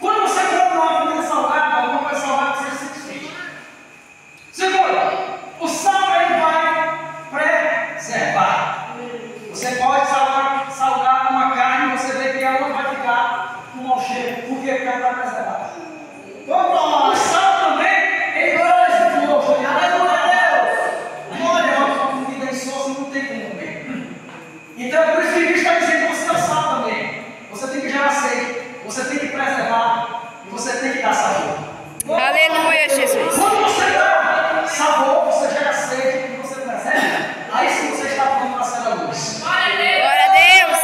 Quando você compra uma comida salgada, alguma coisa salgada, você se sente. Segundo, o sal ele vai preservar. Você pode salgar, salgar uma carne, você vê que ela não vai ficar com mau cheiro, porque a vai preservar. Vamos lá! O sal também, ele preserva o gosto. Aleluia a Deus! Olha, é em comida se não tem como comer. Então, é por isso você tem que preservar e você tem que dar sabor. Quando Aleluia, você, Jesus. Quando você dá sabor, você gera sede e você preserva. Aí sim você está pronto para ser a luz. Glória a Deus.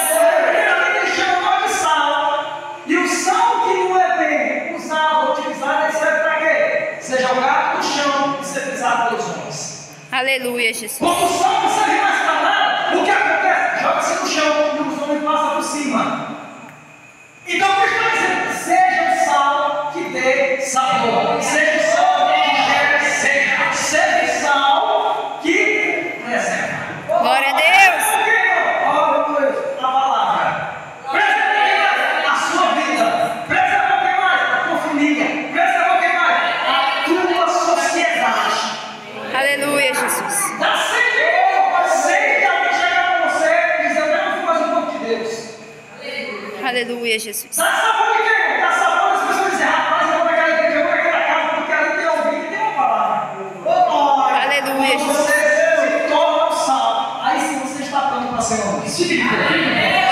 Sal E o sal que não é bem usado, utilizado, é serve para quê? Ser jogado no chão e ser pisado pelos homens. Aleluia, Jesus. Quando o sal você sabor, seleção que seca, seleção que preserva. Glória a Deus! Glória a Deus! A palavra. Preserva a sua vida. Preserva o que mais? A tua família. Preserva o que mais? A tua sociedade. Aleluia, Jesus. Aleluia, Jesus. ação cívica.